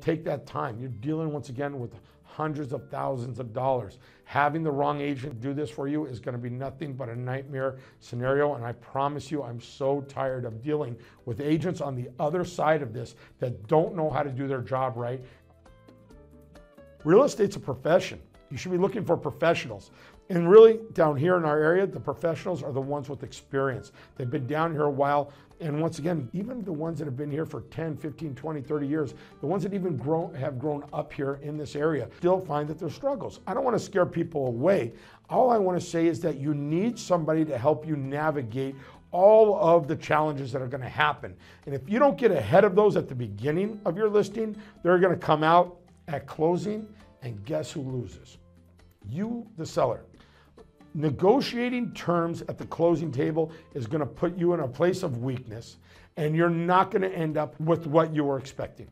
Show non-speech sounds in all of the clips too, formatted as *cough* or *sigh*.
Take that time. You're dealing once again with hundreds of thousands of dollars. Having the wrong agent do this for you is going to be nothing but a nightmare scenario. And I promise you, I'm so tired of dealing with agents on the other side of this that don't know how to do their job right. Real estate's a profession. You should be looking for professionals. And really, down here in our area, the professionals are the ones with experience. They've been down here a while. And once again, even the ones that have been here for 10, 15, 20, 30 years, the ones that even grown, have grown up here in this area, still find that there's struggles. I don't want to scare people away. All I want to say is that you need somebody to help you navigate all of the challenges that are going to happen. And if you don't get ahead of those at the beginning of your listing, they're going to come out at closing, and guess who loses? You, the seller. Negotiating terms at the closing table is going to put you in a place of weakness, and you're not going to end up with what you were expecting.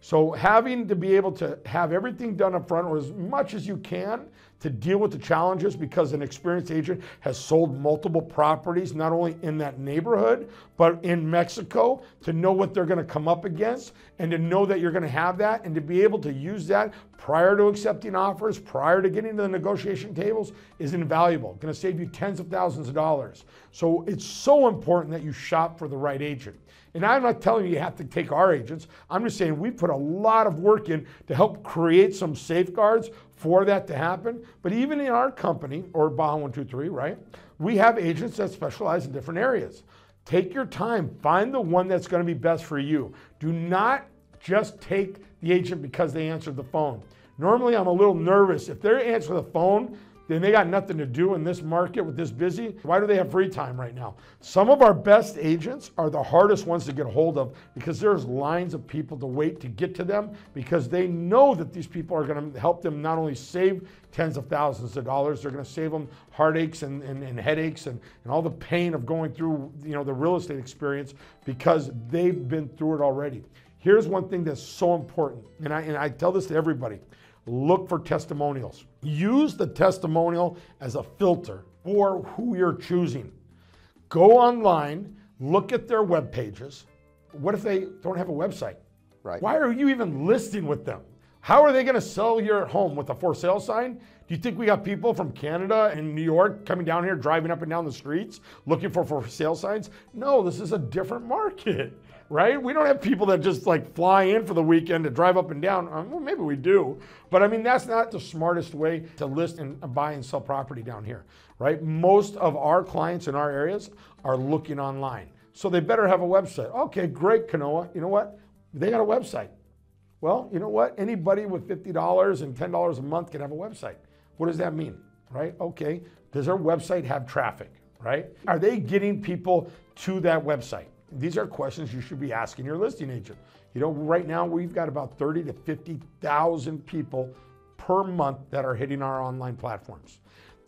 So, having to be able to have everything done up front, or as much as you can, to deal with the challenges because an experienced agent has sold multiple properties, not only in that neighborhood, but in Mexico, to know what they're going to come up against and to know that you're going to have that and to be able to use that prior to accepting offers, prior to getting to the negotiation tables is invaluable. Going to save you tens of thousands of dollars. So it's so important that you shop for the right agent. And I'm not telling you you have to take our agents. I'm just saying we put a lot of work in to help create some safeguards for that to happen. But even in our company, or Baja 123, right, we have agents that specialize in different areas. Take your time, find the one that's going to be best for you. Do not just take the agent because they answered the phone. Normally, I'm a little nervous. If they answer the phone, then they got nothing to do in this market with this busy. Why do they have free time right now? Some of our best agents are the hardest ones to get a hold of because there's lines of people to wait to get to them because they know that these people are going to help them not only save tens of thousands of dollars, they're going to save them heartaches and, and, and headaches and, and all the pain of going through you know the real estate experience because they've been through it already. Here's one thing that's so important, and I, and I tell this to everybody look for testimonials. Use the testimonial as a filter for who you're choosing. Go online, look at their web pages. What if they don't have a website? Right. Why are you even listing with them? How are they going to sell your home with a for sale sign? Do you think we got people from Canada and New York coming down here, driving up and down the streets looking for for sale signs? No, this is a different market right? We don't have people that just like fly in for the weekend to drive up and down. Um, well, maybe we do, but I mean, that's not the smartest way to list and buy and sell property down here, right? Most of our clients in our areas are looking online. So they better have a website. Okay, great, Kanoa. You know what? They got a website. Well, you know what? Anybody with $50 and $10 a month can have a website. What does that mean, right? Okay, does their website have traffic, right? Are they getting people to that website? These are questions you should be asking your listing agent. You know, right now we've got about 30 to 50,000 people per month that are hitting our online platforms.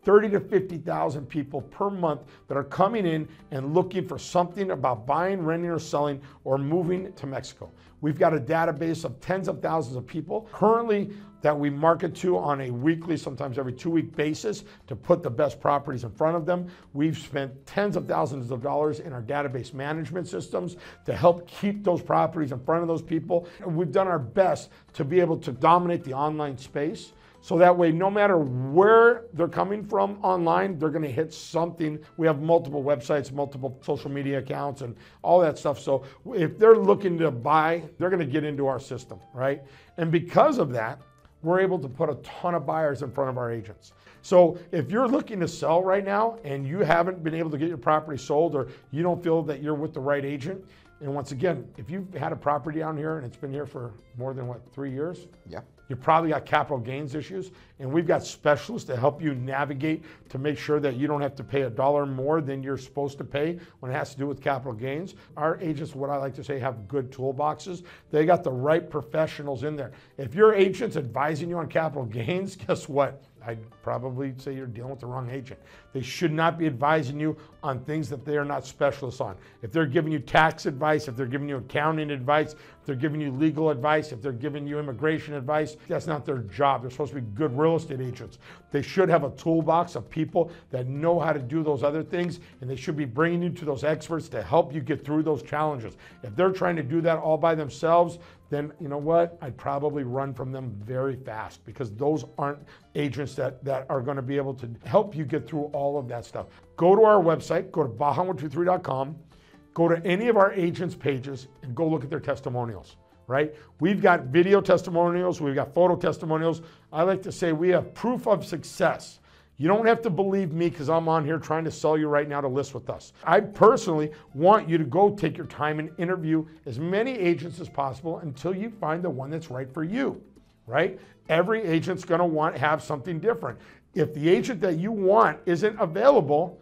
30 to 50,000 people per month that are coming in and looking for something about buying, renting, or selling, or moving to Mexico. We've got a database of tens of thousands of people currently that we market to on a weekly, sometimes every two week basis to put the best properties in front of them. We've spent tens of thousands of dollars in our database management systems to help keep those properties in front of those people. And we've done our best to be able to dominate the online space. So that way, no matter where they're coming from online, they're going to hit something. We have multiple websites, multiple social media accounts, and all that stuff. So if they're looking to buy, they're going to get into our system, right? And because of that, we're able to put a ton of buyers in front of our agents. So if you're looking to sell right now and you haven't been able to get your property sold or you don't feel that you're with the right agent, and once again, if you've had a property down here and it's been here for more than what, three years? Yeah. You probably got capital gains issues, and we've got specialists to help you navigate to make sure that you don't have to pay a dollar more than you're supposed to pay when it has to do with capital gains. Our agents, what I like to say, have good toolboxes. They got the right professionals in there. If your agent's advising you on capital gains, *laughs* guess what? I'd probably say you're dealing with the wrong agent. They should not be advising you on things that they are not specialists on. If they're giving you tax advice, if they're giving you accounting advice, they're giving you legal advice, if they're giving you immigration advice. That's not their job. They're supposed to be good real estate agents. They should have a toolbox of people that know how to do those other things, and they should be bringing you to those experts to help you get through those challenges. If they're trying to do that all by themselves, then you know what? I'd probably run from them very fast because those aren't agents that, that are going to be able to help you get through all of that stuff. Go to our website, go to baja123.com, go to any of our agents' pages, and go look at their testimonials right? We've got video testimonials, we've got photo testimonials. I like to say we have proof of success. You don't have to believe me because I'm on here trying to sell you right now to list with us. I personally want you to go take your time and interview as many agents as possible until you find the one that's right for you, right? Every agent's going to want to have something different. If the agent that you want isn't available,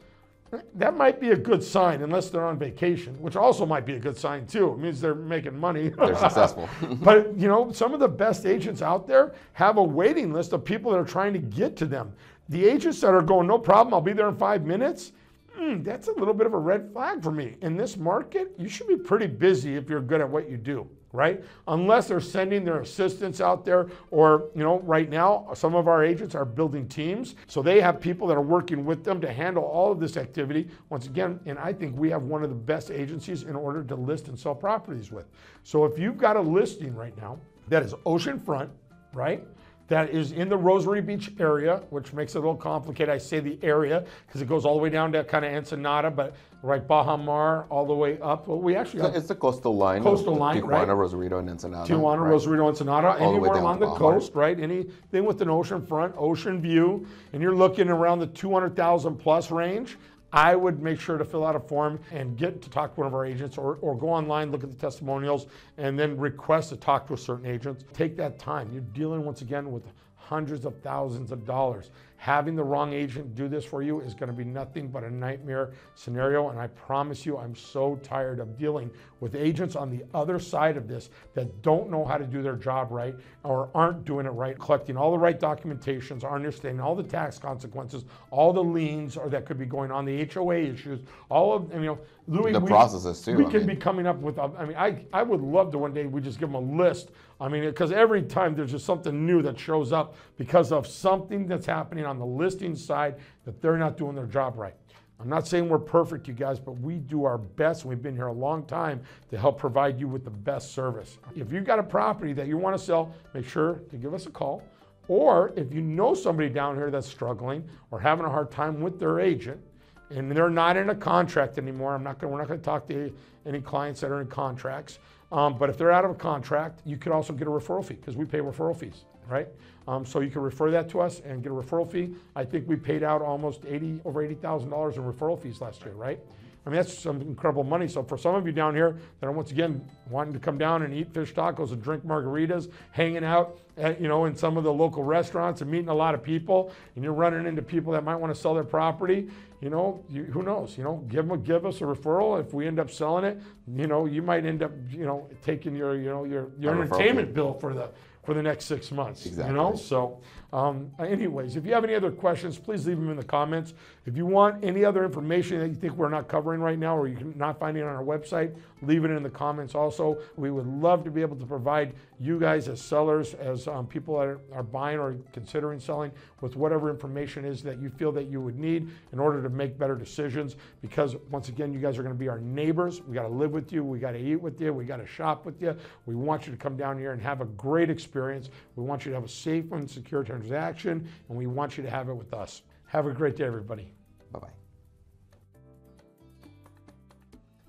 that might be a good sign unless they're on vacation, which also might be a good sign too. It means they're making money. They're *laughs* successful. but you know, some of the best agents out there have a waiting list of people that are trying to get to them. The agents that are going, no problem, I'll be there in five minutes. Mm, that's a little bit of a red flag for me. In this market, you should be pretty busy if you're good at what you do right? Unless they're sending their assistants out there, or, you know, right now, some of our agents are building teams. So they have people that are working with them to handle all of this activity. Once again, and I think we have one of the best agencies in order to list and sell properties with. So if you've got a listing right now that is oceanfront, right? That is in the Rosarito Beach area, which makes it a little complicated. I say the area because it goes all the way down to kind of Ensenada, but right Baja Mar all the way up. Well, we actually it's the coastal line. Coastal line, Tijuana, right? Rosarito, and Ensenada. Tijuana, right? Rosarito, Ensenada, All the anywhere down along the coast, right? Anything with an ocean front, ocean view, and you're looking around the 200,000 plus range. I would make sure to fill out a form and get to talk to one of our agents or, or go online, look at the testimonials, and then request to talk to a certain agent. Take that time. You're dealing once again with hundreds of thousands of dollars. Having the wrong agent do this for you is going to be nothing but a nightmare scenario. And I promise you, I'm so tired of dealing with agents on the other side of this that don't know how to do their job right or aren't doing it right, collecting all the right documentations, understanding all the tax consequences, all the liens or that could be going on, the HOA issues, all of, you know, Lui, The we, processes, too, We I can mean. be coming up with, I mean, I, I would love to one day we just give them a list. I mean, because every time there's just something new that shows up because of something that's happening on the listing side that they're not doing their job right. I'm not saying we're perfect, you guys, but we do our best. We've been here a long time to help provide you with the best service. If you've got a property that you want to sell, make sure to give us a call. Or if you know somebody down here that's struggling or having a hard time with their agent, and they're not in a contract anymore. I'm not going. We're not going to talk to any clients that are in contracts. Um, but if they're out of a contract, you could also get a referral fee because we pay referral fees, right? Um, so you can refer that to us and get a referral fee. I think we paid out almost eighty over eighty thousand dollars in referral fees last year, right? I mean, that's some incredible money. So for some of you down here that are once again wanting to come down and eat fish tacos and drink margaritas, hanging out, at, you know, in some of the local restaurants and meeting a lot of people, and you're running into people that might want to sell their property, you know, you, who knows? You know, give them, give us a referral. If we end up selling it, you know, you might end up, you know, taking your, you know, your your A entertainment bill for the for the next six months. Exactly. You know, so, um, anyways, if you have any other questions, please leave them in the comments. If you want any other information that you think we're not covering right now or you're not finding it on our website, leave it in the comments also. We would love to be able to provide you guys as sellers, as um, people that are, are buying or considering selling, with whatever information is that you feel that you would need in order to make better decisions. Because once again, you guys are going to be our neighbors. We got to live with you. We got to eat with you. We got to shop with you. We want you to come down here and have a great experience. We want you to have a safe and secure transaction, and we want you to have it with us. Have a great day, everybody. Bye bye.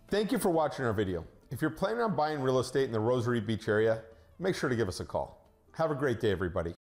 Thank you for watching our video. If you're planning on buying real estate in the Rosarito Beach area, make sure to give us a call. Have a great day, everybody.